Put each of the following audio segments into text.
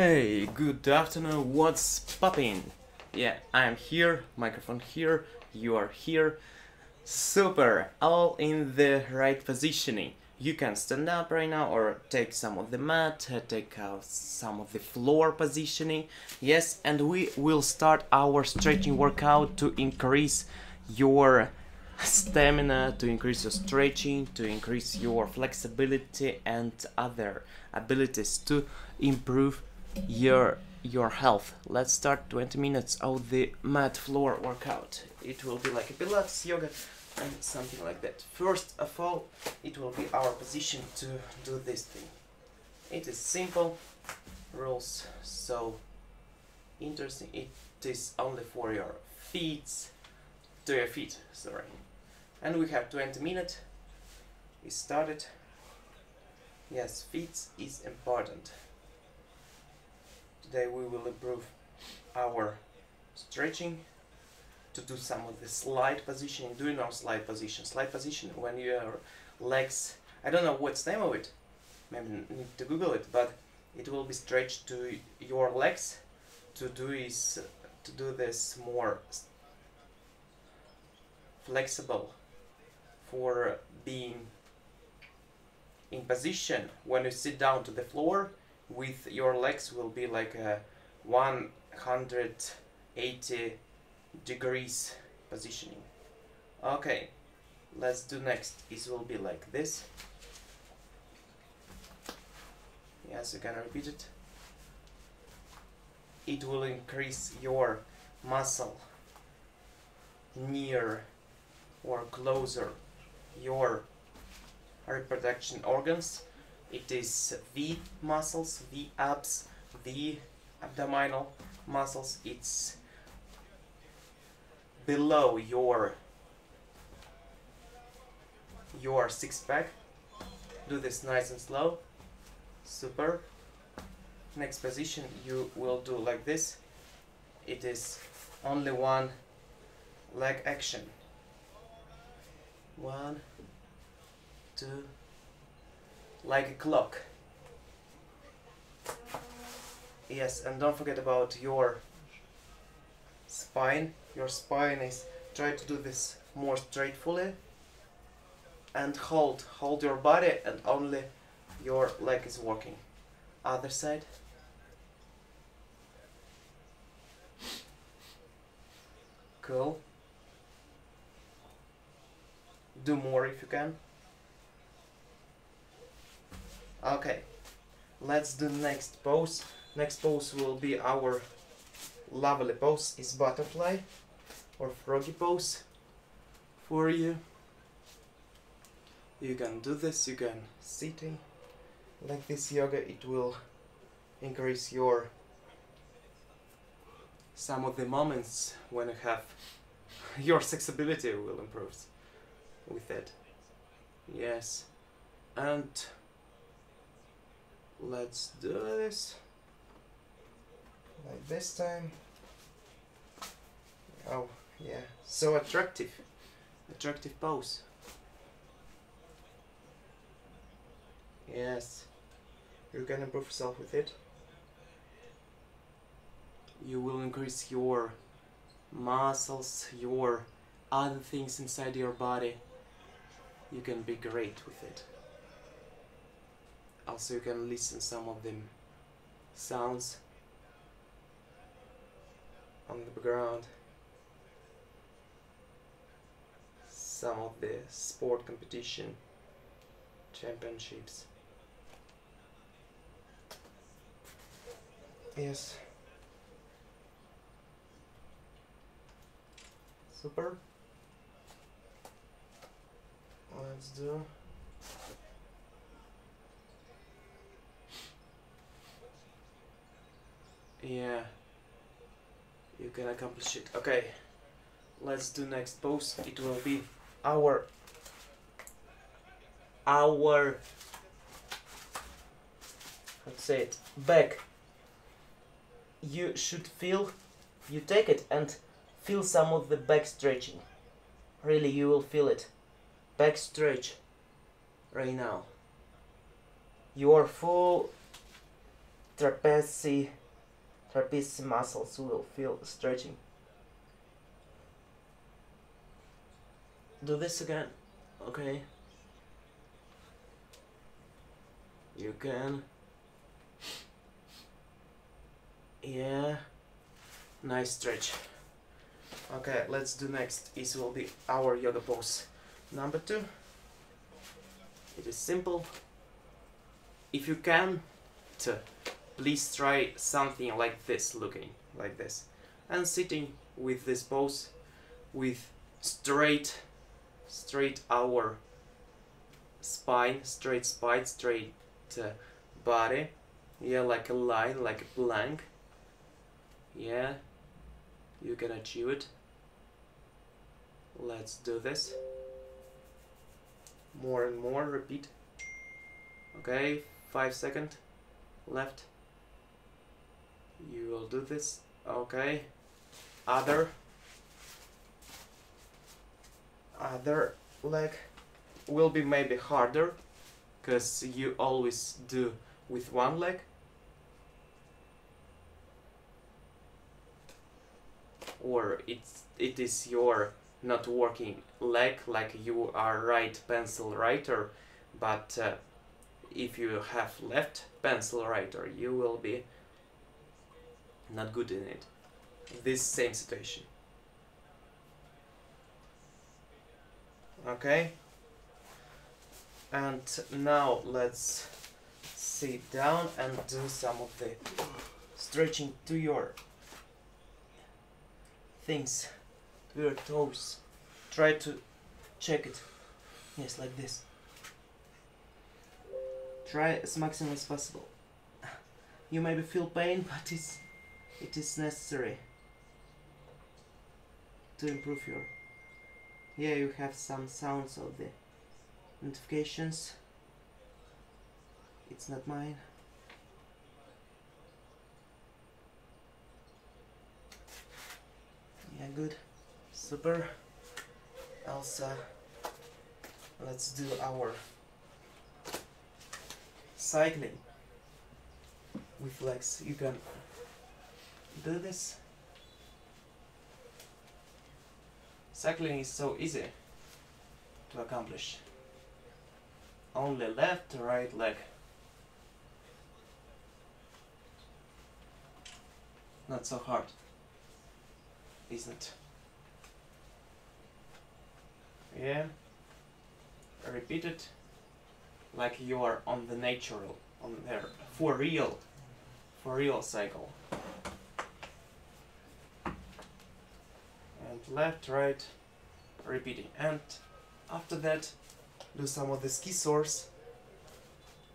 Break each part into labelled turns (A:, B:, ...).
A: Hey, good afternoon, what's popping? Yeah, I'm here, microphone here, you are here. Super, all in the right positioning. You can stand up right now or take some of the mat, take out some of the floor positioning. Yes, and we will start our stretching workout to increase your stamina, to increase your stretching, to increase your flexibility and other abilities to improve your your health. Let's start 20 minutes of the mat floor workout. It will be like a Pilates yoga and something like that. First of all, it will be our position to do this thing. It is simple rules, so interesting. It is only for your feet, to your feet, sorry. And we have 20 minutes. We started. Yes, feet is important. Today we will improve our stretching to do some of the slide positioning. Do you know slide position? Slide position when your legs, I don't know what's name of it, maybe need to Google it, but it will be stretched to your legs to do is to do this more flexible for being in position when you sit down to the floor with your legs will be like uh, a 180 degrees positioning. Okay let's do next. It will be like this. Yes you can repeat it. It will increase your muscle near or closer your reproduction organs it is V muscles, V abs, V abdominal muscles. It's below your your six pack. Do this nice and slow. Super. Next position you will do like this. It is only one leg action. One, two, like a clock. Yes, and don't forget about your spine. Your spine is try to do this more straightfully and hold hold your body and only your leg is working. Other side. Cool. Do more if you can. Okay, let's do next pose. Next pose will be our lovely pose is butterfly or froggy pose for you. You can do this, you can sitting like this yoga, it will increase your some of the moments when you have your sexability will improve with it. Yes. And let's do this. Like this time. Oh yeah. So attractive. Attractive pose. Yes. You can improve yourself with it. You will increase your muscles your other things inside your body. You can be great with it also you can listen some of them sounds on the background some of the sport competition championships. Yes. Super. Let's do Yeah. You can accomplish it. Okay. Let's do next pose. It will be our our let's say it back. You should feel you take it and feel some of the back stretching. Really you will feel it. Back stretch right now. You are full trapezius trapezius muscles will feel stretching. Do this again, okay? You can. Yeah. Nice stretch. Okay, let's do next. This will be our yoga pose number two. It is simple. If you can, to please try something like this, looking like this, and sitting with this pose, with straight, straight our spine, straight spine, straight uh, body, yeah, like a line, like a blank. Yeah, you can achieve it. Let's do this. More and more, repeat. Okay, five second left. You will do this. Okay. Other. Other leg will be maybe harder because you always do with one leg. Or it's it is your not working leg like you are right pencil writer but uh, if you have left pencil writer you will be not good in it. This same situation. Okay? And now let's sit down and do some of the stretching to your things to your toes. Try to check it. Yes like this. Try as maximum as possible. You maybe feel pain but it's it is necessary to improve your yeah you have some sounds of the notifications. It's not mine. Yeah good. Super. Elsa let's do our cycling. With legs you can do this? Cycling is so easy to accomplish. Only left to right leg. Not so hard isn't it? Yeah. Repeat it like you are on the natural on there for real for real cycle and left right repeating. And after that do some of the ski scissors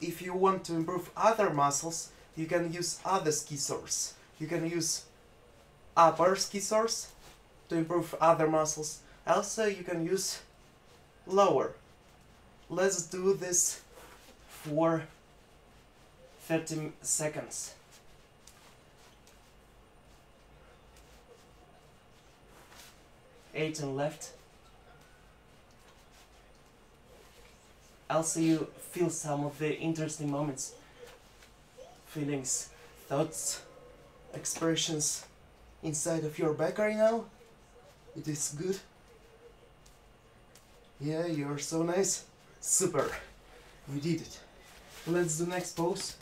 A: if you want to improve other muscles you can use other ski scissors you can use upper ski scissors to improve other muscles. Also you can use lower. Let's do this for 30 seconds eight and left. Also you feel some of the interesting moments feelings thoughts expressions inside of your back right now. It is good. Yeah you're so nice. Super. We did it. Let's do next pose.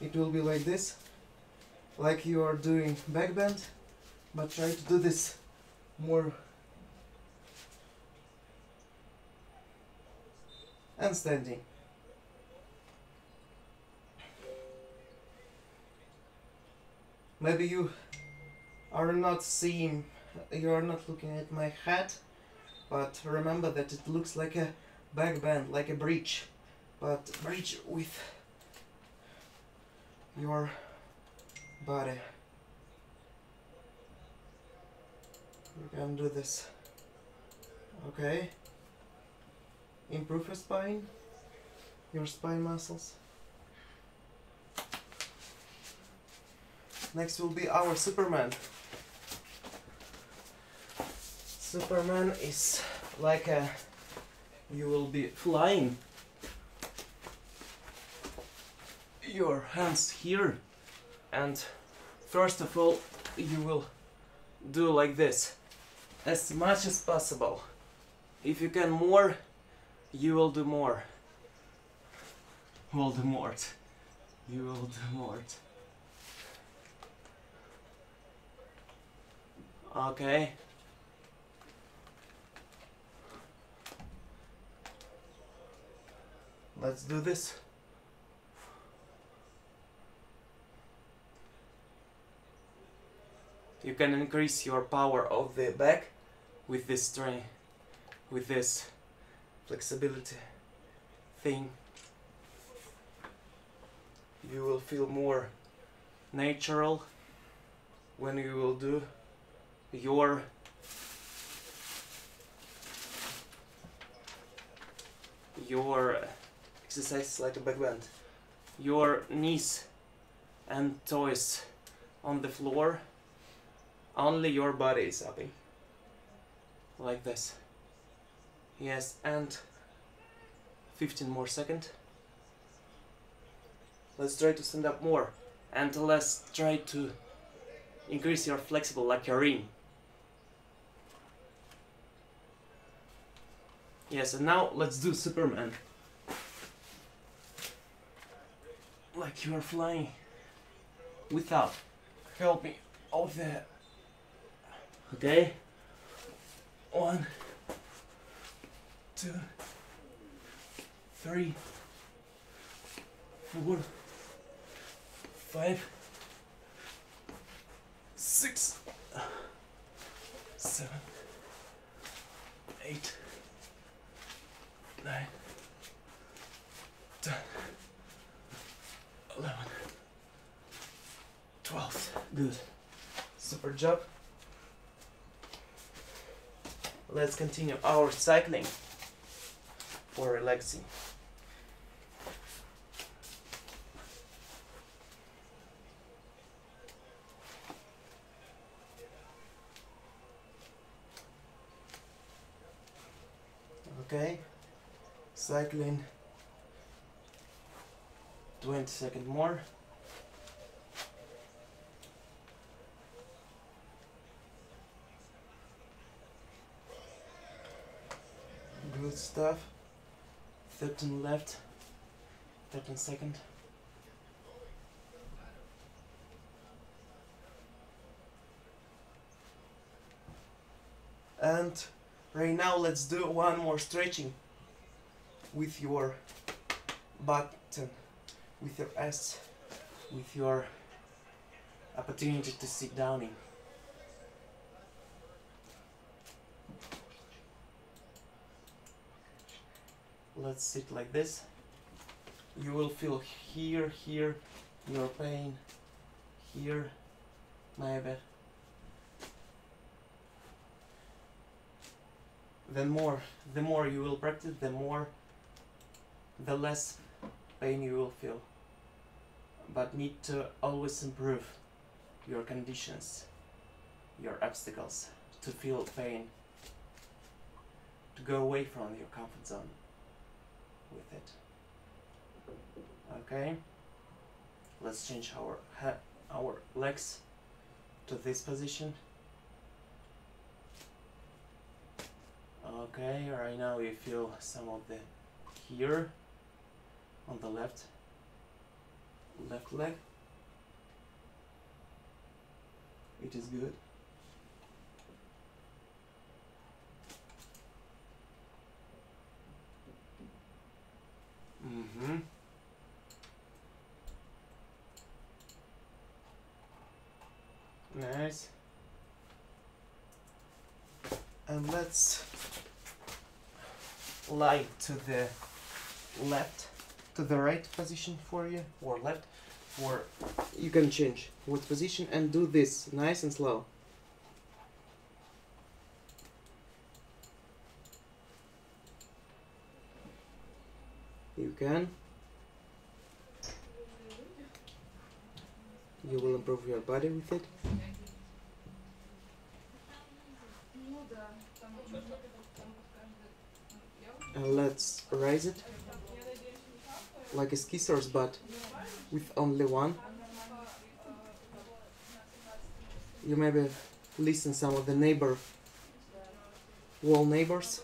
A: It will be like this. Like you are doing back bend but try to do this more. And standing maybe you are not seeing you are not looking at my hat but remember that it looks like a back bend like a bridge but bridge with your body you can do this. Okay. Improve your spine. Your spine muscles. Next will be our superman. Superman is like a you will be flying. Your hands here. And first of all you will do like this as much as possible. If you can more you will do more. Voldemort you will do more. Okay. Let's do this. You can increase your power of the back with this strength, with this flexibility thing you will feel more natural when you will do your your exercise like a back bend your knees and toes on the floor. Only your body is upping like this. Yes and 15 more second. Let's try to stand up more and let's try to increase your flexible like a ring yes and now let's do superman. Like you are flying without help me. The Okay. One, two, three, four, five, six, seven, eight, nine, ten, eleven, twelve. Good. Super job let's continue our cycling for relaxing. Okay, cycling 20 seconds more. good stuff. 13 left. 13 second. And right now let's do one more stretching with your button with your ass with your opportunity to sit down in let's sit like this. You will feel here here your pain here maybe the more the more you will practice the more the less pain you will feel. But need to always improve your conditions your obstacles to feel pain to go away from your comfort zone with it. Okay, let's change our our legs to this position. Okay, right now you feel some of the here on the left left leg. It is good. Mm-hmm. Nice. And let's lie to the left, to the right position for you, or left, or you can change what position and do this nice and slow. you can you will improve your body with it. And let's raise it like a scissors but with only one. You maybe listen some of the neighbor wall neighbors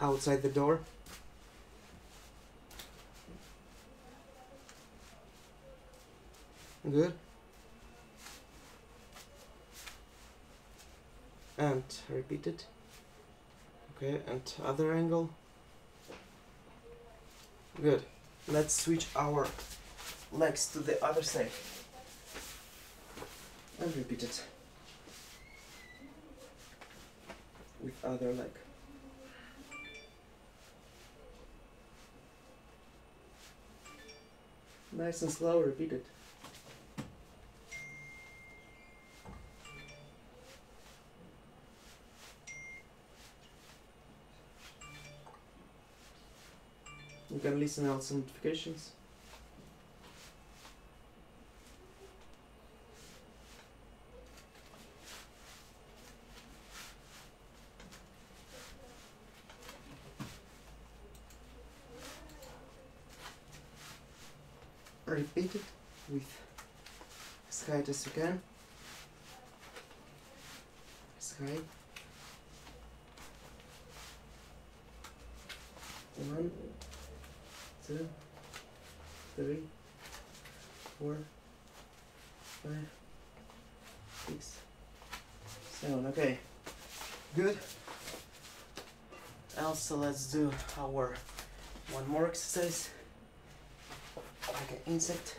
A: outside the door. Good. And repeat it. Okay, and other angle. Good. Let's switch our legs to the other side. And repeat it. With other leg. Nice and slow, repeat it. You can listen out some notifications. Repeat it with As high. One two, three, four, five, six, seven. Okay, good. Also, let's do our one more exercise, like an insect.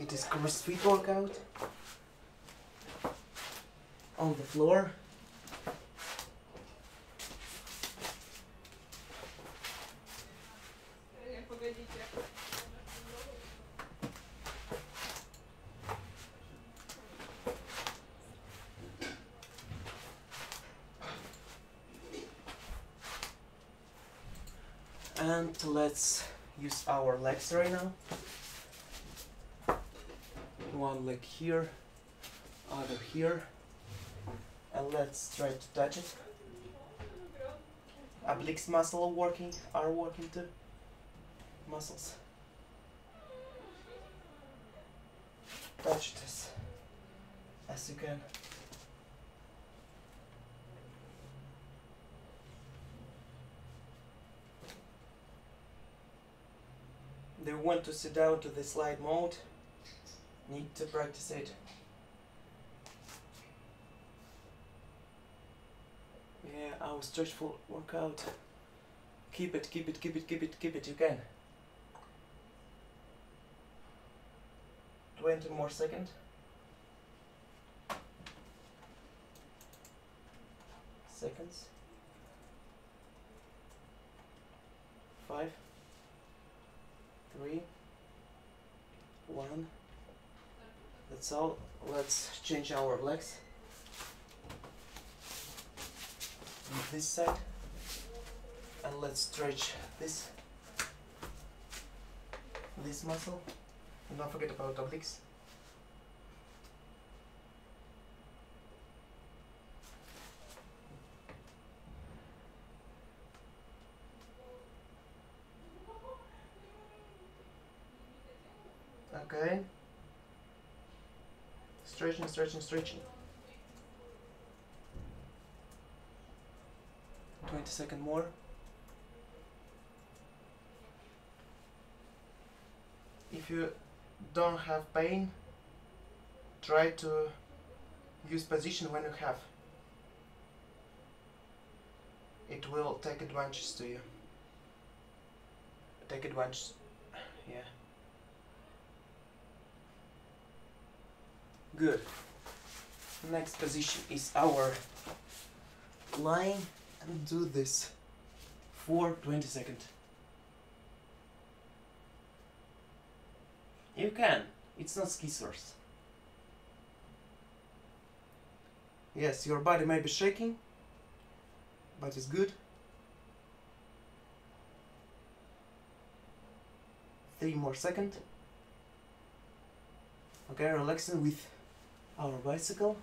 A: It is CrossFit workout on the floor. and let's use our legs right now one leg here other here and let's try to touch it. Obliques muscle working are working too. Muscles. Touch as, as you can. They want to sit down to the slide mode need to practice it yeah our stretchful workout keep it keep it keep it keep it keep it you can. 20 more seconds seconds. Five. Three, one. That's all. Let's change our legs. On this side. And let's stretch this this muscle. And don't forget about obliques. Okay. Stretching, stretching, stretching. 20 second more. If you don't have pain, try to use position when you have. It will take advantage to you. Take advantage, yeah. Good. Next position is our lying and do this for 20 seconds. You can. It's not scissors. Yes, your body may be shaking, but it's good. Three more seconds. Okay, relaxing with our bicycle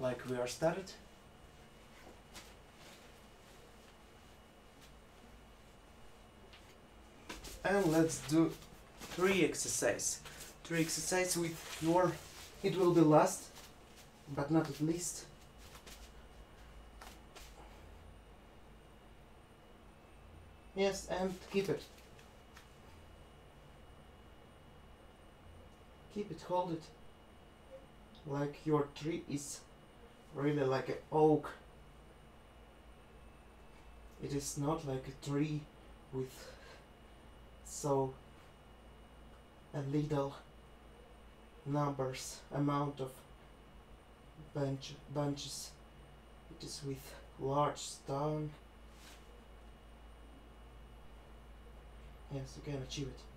A: like we are started. And let's do three exercise. Three exercise with your, it will be last, but not at least. Yes, and keep it. Keep it, hold it. Like your tree is really like an oak. It is not like a tree with so a little numbers amount of bunch bunches. It is with large stone. Yes, you can achieve it.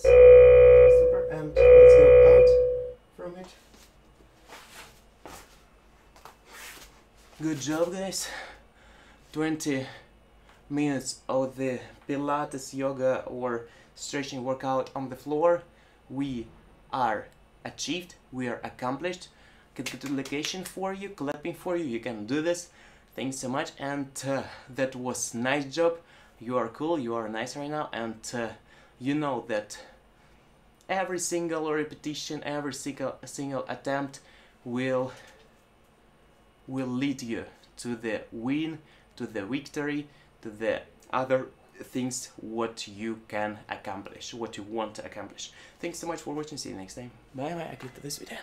A: Super, and let's go out from it. Good job, guys. 20 minutes of the Pilates yoga or stretching workout on the floor. We are achieved, we are accomplished. Congratulations for you, clapping for you. You can do this. Thanks so much, and uh, that was nice job. You are cool, you are nice right now, and uh, you know that every single repetition, every single single attempt will will lead you to the win, to the victory, to the other things what you can accomplish, what you want to accomplish. Thanks so much for watching. See you next time. Bye bye. I clicked this video.